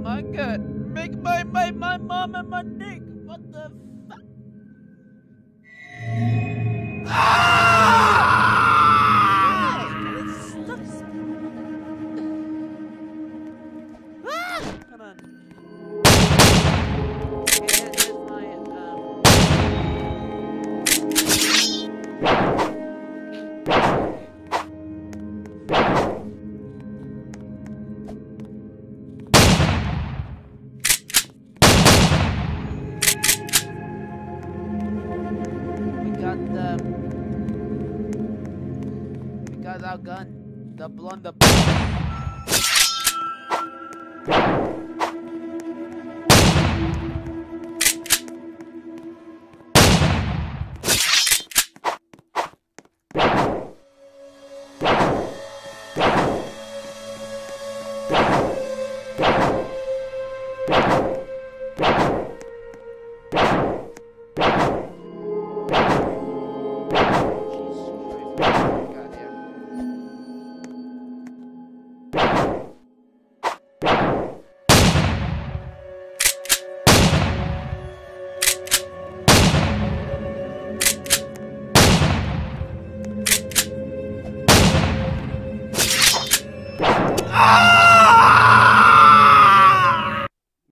my god. Make my my my mom and my dick. What the fuck? Ah! Hold on. Got the. We got our gun. The blunder. Jesus Ah!